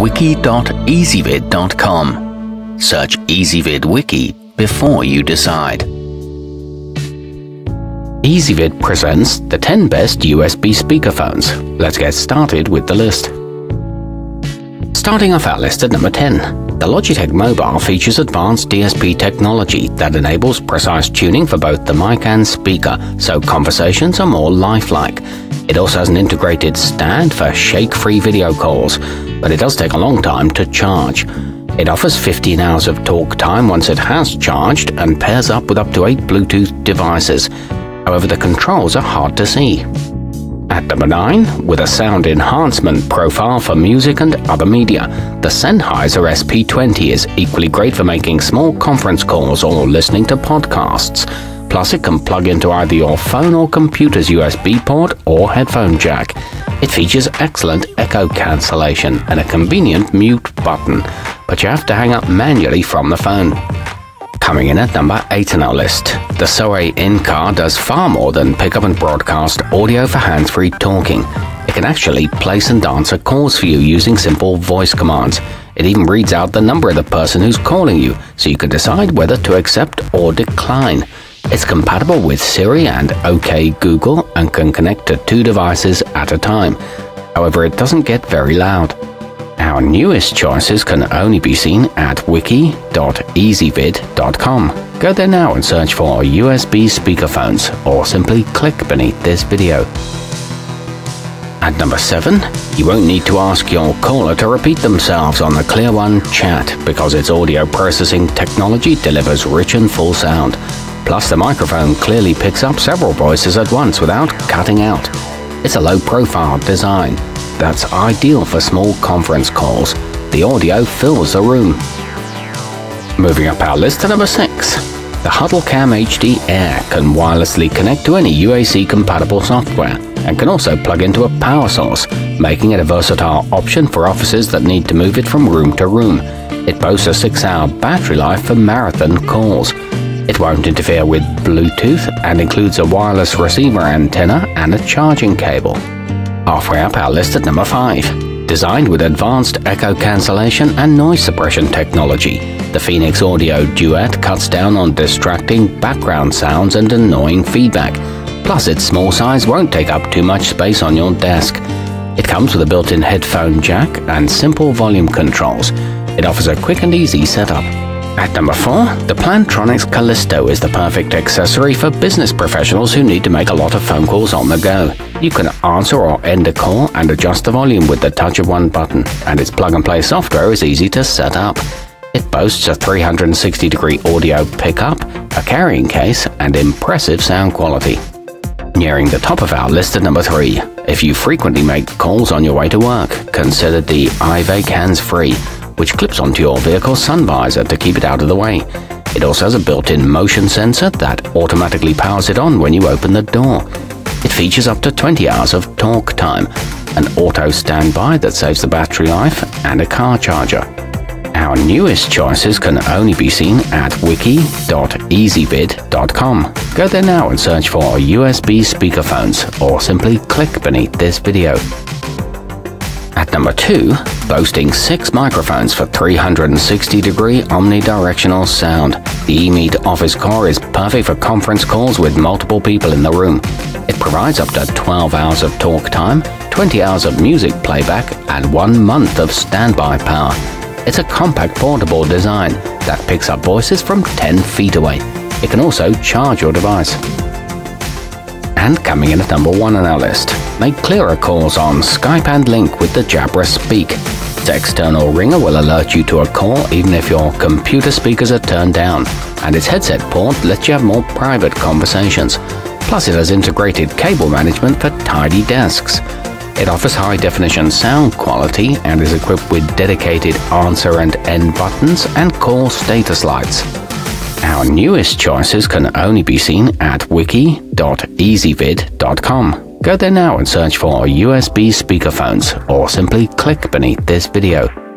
wiki.ezvid.com. Search Ezvid Wiki before you decide. Ezvid presents the 10 best USB speakerphones. Let's get started with the list. Starting off our list at number 10. The Logitech Mobile features advanced DSP technology that enables precise tuning for both the mic and speaker, so conversations are more lifelike. It also has an integrated stand for shake-free video calls, but it does take a long time to charge. It offers 15 hours of talk time once it has charged and pairs up with up to 8 Bluetooth devices. However, the controls are hard to see. At number 9, with a sound enhancement profile for music and other media, the Sennheiser SP20 is equally great for making small conference calls or listening to podcasts. Plus, it can plug into either your phone or computer's USB port or headphone jack. It features excellent echo cancellation and a convenient mute button, but you have to hang up manually from the phone. Coming in at number 8 on our list, the Soaiy In-Car does far more than pick up and broadcast audio for hands-free talking. It can actually place and answer calls for you using simple voice commands. It even reads out the number of the person who's calling you, so you can decide whether to accept or decline. It's compatible with Siri and OK Google and can connect to two devices at a time. However, it doesn't get very loud. Our newest choices can only be seen at wiki.ezvid.com. Go there now and search for USB speakerphones or simply click beneath this video. At number 7, you won't need to ask your caller to repeat themselves on the ClearOne chat because its audio processing technology delivers rich and full sound. Plus, the microphone clearly picks up several voices at once without cutting out. It's a low profile design that's ideal for small conference calls. The audio fills the room. Moving up our list to number 6. The HuddleCam HD Air can wirelessly connect to any UAC compatible software and can also plug into a power source, making it a versatile option for offices that need to move it from room to room. It boasts a 6 hour battery life for marathon calls. It won't interfere with Bluetooth and includes a wireless receiver antenna and a charging cable. Halfway up our list at number 5. Designed with advanced echo cancellation and noise suppression technology, the Phoenix Audio Duet cuts down on distracting background sounds and annoying feedback. Plus, its small size won't take up too much space on your desk. It comes with a built-in headphone jack and simple volume controls. It offers a quick and easy setup. At number 4, the Plantronics Calisto is the perfect accessory for business professionals who need to make a lot of phone calls on the go. You can answer or end a call and adjust the volume with the touch of one button, and its plug-and-play software is easy to set up. It boasts a 360 degree audio pickup, a carrying case, and impressive sound quality. Nearing the top of our list at number 3, if you frequently make calls on your way to work, consider the Aivake Hands Free which clips onto your vehicle's sun visor to keep it out of the way. It also has a built-in motion sensor that automatically powers it on when you open the door. It features up to 20 hours of talk time, an auto standby that saves the battery life, and a car charger. Our newest choices can only be seen at wiki.ezvid.com. Go there now and search for USB speakerphones or simply click beneath this video. At number 2, boasting 6 microphones for 360 degree omnidirectional sound. The eMeet OfficeCore is perfect for conference calls with multiple people in the room. Provides up to 12 hours of talk time, 20 hours of music playback, and 1 month of standby power. It's a compact portable design that picks up voices from 10 feet away. It can also charge your device. And coming in at number 1 on our list, make clearer calls on Skype and link with the Jabra Speak. Its external ringer will alert you to a call even if your computer speakers are turned down, and its headset port lets you have more private conversations. Plus, it has integrated cable management for tidy desks. It offers high definition sound quality and is equipped with dedicated answer and end buttons and call status lights. Our newest choices can only be seen at wiki.ezvid.com. Go there now and search for USB speakerphones or simply click beneath this video.